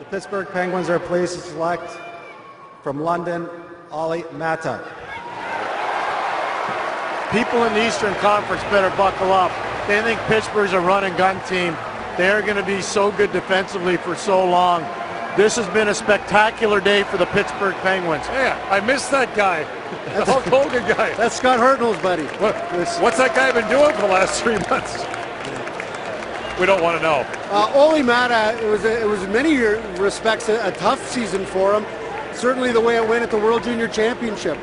The Pittsburgh Penguins are pleased to select from London, Olli Maatta. People in the Eastern Conference better buckle up. They think Pittsburgh's a run and gun team. They're going to be so good defensively for so long. This has been a spectacular day for the Pittsburgh Penguins. Yeah, I missed that guy. That's The Hulk Hogan guy. That's Scott Hartnell's buddy. What, what's that guy been doing for the last three months? We don't want to know. Uh, Olli Maatta, it was, a, it was in many respects a, a tough season for him. Certainly the way it went at the World Junior Championship.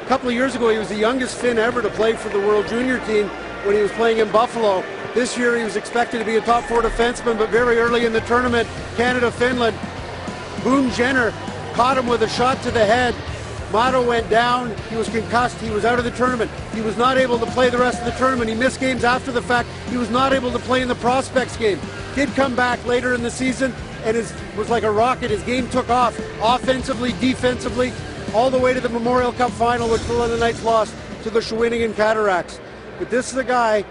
A couple of years ago, he was the youngest Finn ever to play for the World Junior team when he was playing in Buffalo. This year, he was expected to be a top four defenseman, but very early in the tournament, Canada-Finland, Boone Jenner caught him with a shot to the head. Maatta went down. He was concussed. He was out of the tournament. He was not able to play the rest of the tournament. He missed games after the fact. He was not able to play in the prospects game. Did come back later in the season and his, was like a rocket. His game took off offensively, defensively, all the way to the Memorial Cup final, which the London Knights lost to the Shawinigan Cataracts. But this is a guy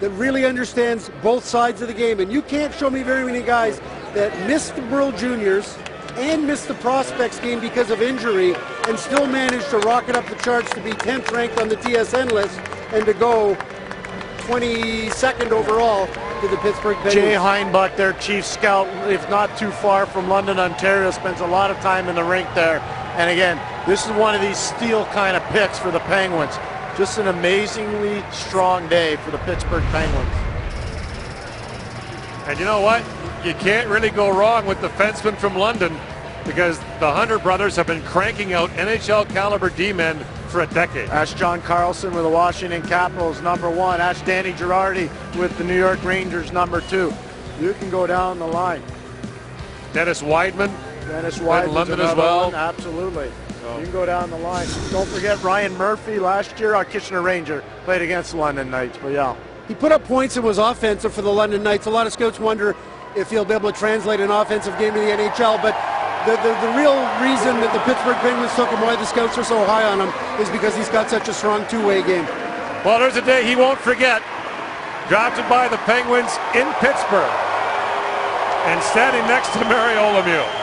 that really understands both sides of the game. And you can't show me very many guys that missed the World Juniors and missed the prospects game because of injury and still managed to rocket up the charts to be 10th ranked on the TSN list and to go 22nd overall to the Pittsburgh Penguins. Jay Heinbuck, their chief scout, if not too far from London, Ontario, spends a lot of time in the rink there. And again, this is one of these steal kind of picks for the Penguins. Just an amazingly strong day for the Pittsburgh Penguins. And you know what? You can't really go wrong with the defenseman from London because the Hunter brothers have been cranking out NHL caliber D-men for a decade. Ash John Carlson with the Washington Capitals, number one. Ash Danny Girardi with the New York Rangers, number two. You can go down the line. Dennis Wideman. Dennis Wideman. London as well. One. Absolutely. Oh. You can go down the line. Don't forget Ryan Murphy last year, our Kitchener Ranger, played against the London Knights. But yeah. He put up points and was offensive for the London Knights. A lot of scouts wonder if he'll be able to translate an offensive game to the NHL. But the, the, the, real reason that the Pittsburgh Penguins took him, why the scouts are so high on him, is because he's got such a strong two-way game. Well, there's a day he won't forget. Drafted by the Penguins in Pittsburgh. And standing next to Mario Lemieux.